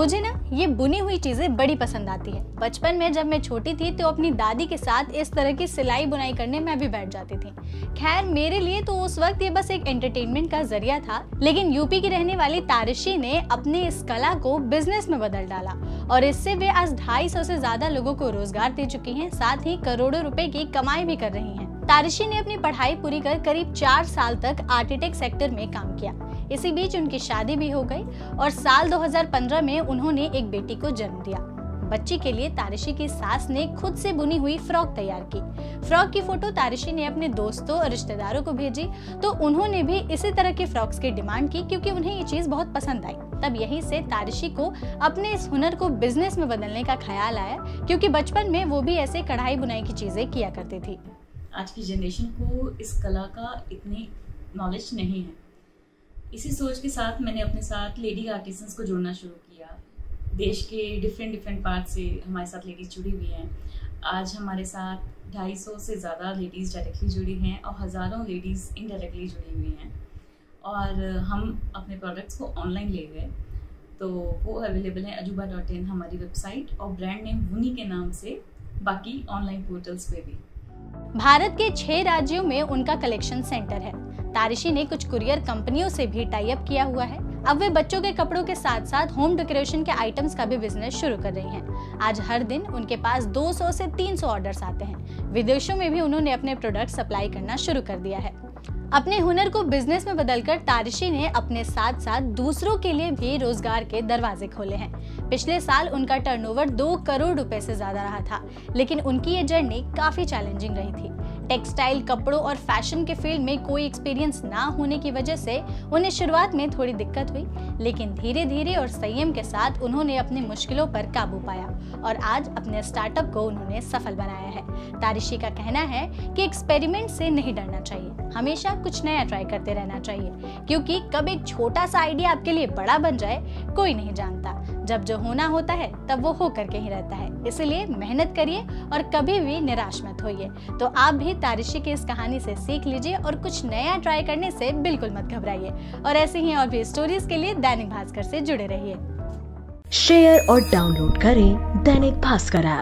मुझे ना ये बुनी हुई चीज़ें बड़ी पसंद आती है। बचपन में जब मैं छोटी थी तो अपनी दादी के साथ इस तरह की सिलाई बुनाई करने में भी बैठ जाती थी। खैर, मेरे लिए तो उस वक्त ये बस एक एंटरटेनमेंट का ज़रिया था, लेकिन यूपी की रहने वाली तारिशी ने अपने इस कला को बिज़नेस में बदल डाला और इससे वे आज ढाई सौ ज़्यादा लोगों को रोज़गार दे चुकी हैं, साथ ही करोड़ों रुपए की कमाई भी कर रही हैं। तारिशी ने अपनी पढ़ाई पूरी कर करीब चार साल तक आर्किटेक्ट सेक्टर में काम किया। इसी बीच उनकी शादी भी हो गई और साल 2015 में उन्होंने एक बेटी को जन्म दिया। बच्ची के लिए तारिशी की सास ने खुद से बुनी हुई फ्रॉक तैयार की। फ्रॉक की फ़ोटो तारिशी ने अपने दोस्तों और रिश्तेदारों को भेजी तो उन्होंने भी इसी तरह के फ्रॉक्स की डिमांड की क्योंकि उन्हें ये चीज़ बहुत पसंद आई। तब यहीं से तारिशी को अपने इस हुनर को बिज़नेस में बदलने का ख्याल आया, क्योंकि बचपन में वो भी ऐसे कढ़ाई बुनाई की चीज़ें किया करती थी। आज की जनरेशन को इस कला का इतनी नॉलेज नहीं है। इसी सोच के साथ मैंने अपने साथ लेडी आर्टिसंस को जोड़ना शुरू किया। देश के डिफरेंट डिफरेंट पार्ट से हमारे साथ लेडीज़ जुड़ी हुई हैं। आज हमारे साथ ढाई सौ से ज़्यादा लेडीज़ डायरेक्टली जुड़ी हैं और हज़ारों लेडीज़ इनडायरेक्टली जुड़ी हुई हैं। और हम अपने प्रोडक्ट्स को ऑनलाइन ले गए। तो वो अवेलेबल है अजूबा डॉट इन हमारी वेबसाइट और ब्रांड नेम वुनी के नाम से, बाकी ऑनलाइन पोर्टल्स पे भी। भारत के छह राज्यों में उनका कलेक्शन सेंटर है। तारिशी ने कुछ कुरियर कंपनियों से भी टाई अप किया हुआ है। अब वे बच्चों के कपड़ों के साथ साथ होम डेकोरेशन के आइटम्स का भी बिज़नेस शुरू कर रही हैं। आज हर दिन उनके पास 200 से 300 ऑर्डर्स आते हैं। विदेशों में भी उन्होंने अपने प्रोडक्ट सप्लाई करना शुरू कर दिया है। अपने हुनर को बिज़नेस में बदलकर तारिशी ने अपने साथ साथ दूसरों के लिए भी रोज़गार के दरवाजे खोले हैं। पिछले साल उनका टर्नओवर दो करोड़ रुपए से ज़्यादा रहा था, लेकिन उनकी ये जर्नी काफ़ी चैलेंजिंग रही थी। टेक्सटाइल कपड़ों और फ़ैशन के फ़ील्ड में कोई एक्सपीरियंस ना होने की वजह से उन्हें शुरुआत में थोड़ी दिक्कत हुई। लेकिन धीरे धीरे और संयम के साथ उन्होंने अपनी मुश्किलों पर काबू पाया और आज अपने स्टार्टअप को उन्होंने सफल बनाया है। तारिशी का कहना है कि एक्सपेरिमेंट से नहीं डरना चाहिए। हमेशा कुछ नया ट्राई करते रहना चाहिए। क्योंकि कब एक छोटा सा आइडिया आपके लिए बड़ा बन जाए, कोई नहीं जानता। जब जो होना होता है, तब वो हो करके ही रहता है। इसलिए मेहनत करिए और कभी भी निराश मत होइए। तो आप भी तारिशी की इस कहानी से सीख लीजिए और कुछ नया ट्राई करने से बिल्कुल मत घबराइए। और ऐसे ही और भी स्टोरीज के लिए दैनिक भास्कर से जुड़े रहिए। शेयर और डाउनलोड करें दैनिक भास्कर ऐप